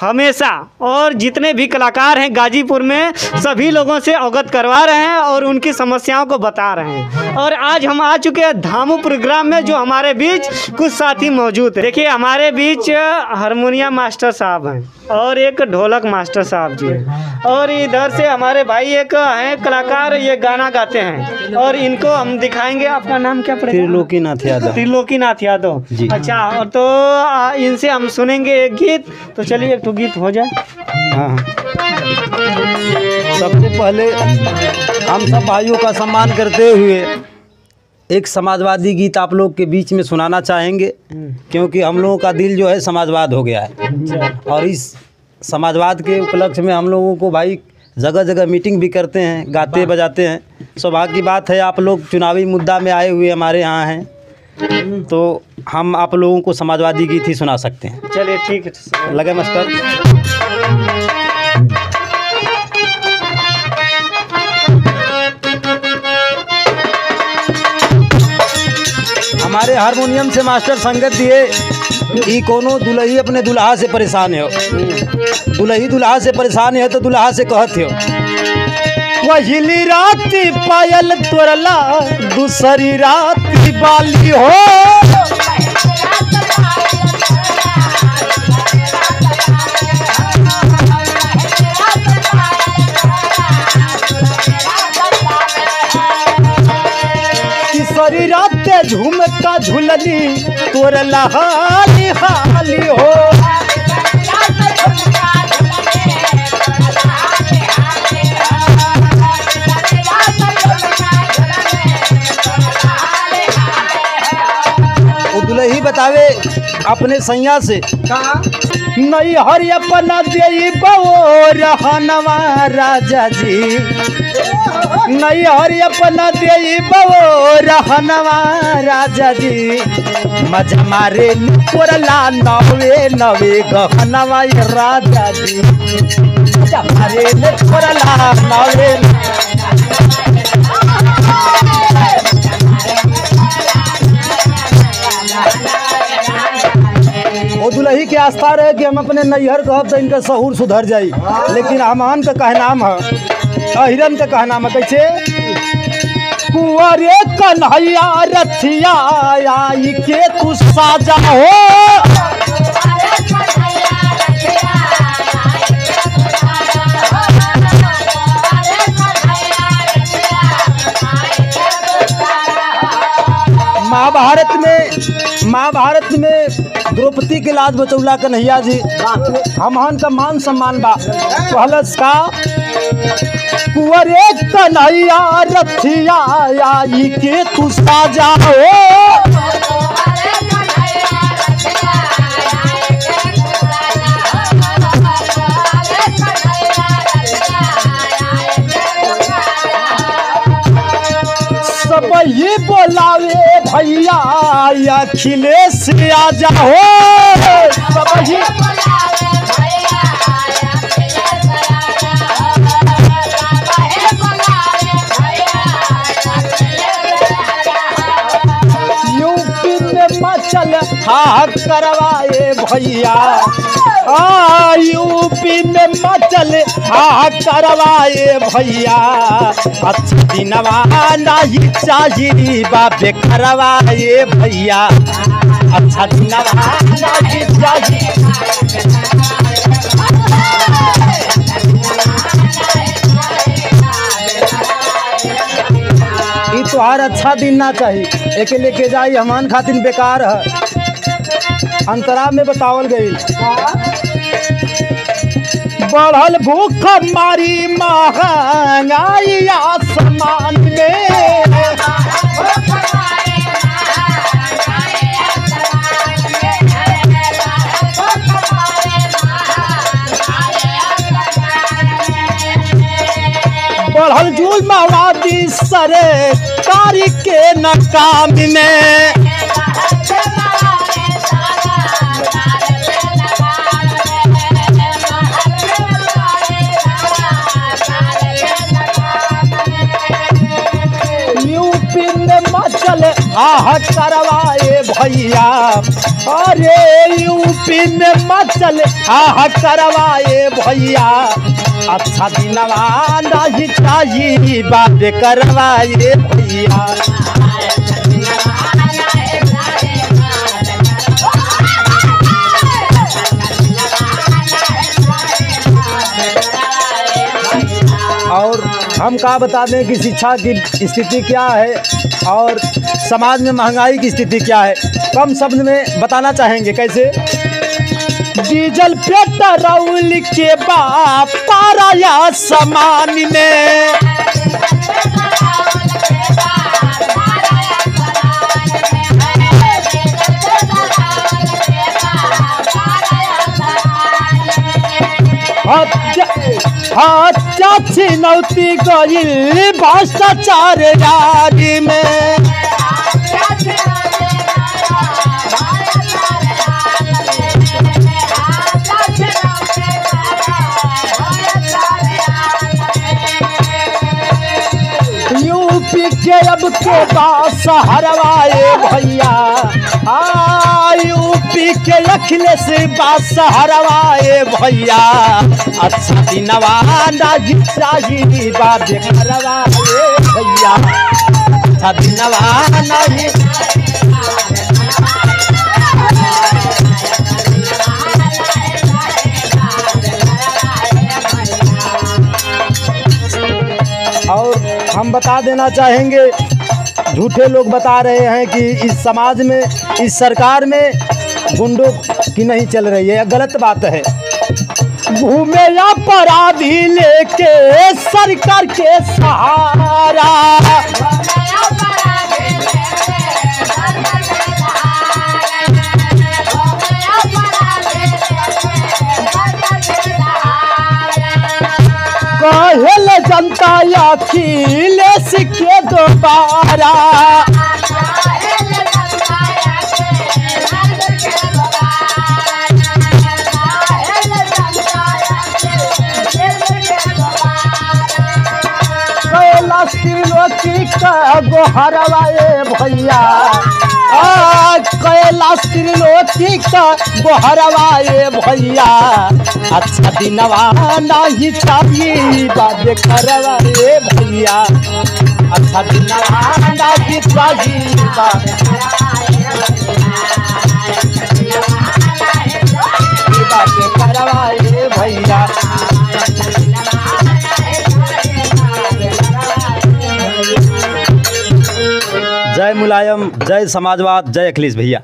हमेशा और जितने भी कलाकार हैं गाजीपुर में, सभी लोगों से अवगत करवा रहे हैं और उनकी समस्याओं को बता रहे हैं। और आज हम आ चुके हैं धामू प्रोग्राम में, जो हमारे बीच कुछ साथी मौजूद हैं। देखिए, हमारे बीच हारमोनियम मास्टर साहब हैं। और एक ढोलक मास्टर साहब जी। और इधर से हमारे भाई एक हैं कलाकार ये गाना गाते हैं। और इनको हम दिखाएँगे। आपका नाम क्या पड़ेगा? त्रिलोकीनाथ यादव। त्रिलोकीनाथ यादव। अच्छा और तो इनसे हम सुनेंगे एक गीत। तो चलिए एक तो गीत हो जाए। हाँ हाँ। सबसे पहले हम सब भाइयों का सम्मान करते हुए एक समाजवादी गीत आप लोग के बीच में सुनाना चाहेंगे क्योंकि हम लोगों का दिल जो है समाजवाद हो गया है। और इस समाजवाद के उपलक्ष्य में हम लोगों को भाई जगह जगह मीटिंग भी करते हैं गाते बजाते हैं। सौभाग्य की बात है आप लोग चुनावी मुद्दा में आए हुए हमारे यहाँ हैं। तो हम आप लोगों को समाजवादी गीत ही सुना सकते हैं। चलिए ठीक है। लगे मास्टर हमारे हारमोनियम से मास्टर संगत दिए कोनो दुल्ही अपने दुल्हा से परेशान हो दुल्ही दुल्हा से परेशान है तो दुल्हा से कहत हो पहली रात पायल तोरला, दूसरी रात बाली हो। तीसरी झुमका झुलली तोर हाली हाली हो। वो बतावे अपने सैया से। नहीं हरि अपना दे रहनवा राजा जी नहीं हरि अपना दे रहनवा राजा जी मज़ा मारे पोरला नवे नवे गहनवा राजा जी मारे पोरला नवे वो दुल्ही के आस्था रहे कि हम अपने नैहर कहब तो इनका सहूर सुधर जाई। लेकिन हमान का कहनाम है। अहिरन का कहनाम है। कैसे कुंवरे कन्हैया रथिया आई के तू साजा हो महाभारत में महाभारत में द्रौपदी के लाज बचौला कन्हैया जी। हमहन का मान सम्मान बा। कहलस का, कुंवरे कन्हैया रथिया आई के तू सब ये बोलावे भैया अखिलेश आजा हो। यूपी में मचल हा करवाए भैया। यूपी में मचल हा करवाए भैया। अच्छा दिनवा नहीं चाहिए बाबे करवाए भैया। अच्छा दिनवा नहीं चाहिए। तोहार अच्छा दिन ना चाहिए एके लेके जाई हमान खातिर बेकार है। अंतरा में बतावल गई। बढ़ल भूख मारी महँगाई आसमान में। बढ़ल जुलमावादी सरकारी के नकाम में। आह करवाए भैया। अरे यूपी में मचल आह करवाए भैया। अच्छा दिनवा नहीं चाहिए, बात करवाए भैया। और हम कहा बता दें कि शिक्षा की स्थिति क्या है? और समाज में महँगाई की स्थिति क्या है? कम शब्द में बताना चाहेंगे कैसे? डीजल पेट्रोल के बाप पाराया समान में। हत्या छिनौती गई भ्रष्टाचार राज में। यूपी के अब के पास हरवाए भैया। के अखिलेश बास हरवाए भैया। अच्छा दिनवा नाजी चाहिए करवाए भैया। अच्छा दिनवा नहीं और हम बता देना चाहेंगे, झूठे लोग बता रहे हैं कि इस समाज में, इस सरकार में गुंडों की नहीं चल रही है, यह गलत बात है। घूमे अपराधी लेके, सरकार के सहारा। जनता अखिलेश के दोबारा। का गोहरवाए भैया? कैलाश त्रिलोकी का गोहरवाए भैया? अच्छा दिनवा नहीं चाहिए बाजे करवाए भैया। अच्छा दिनवा नहीं चाहिए बात मुलायम जय समाजवाद जय अखिलेश भैया।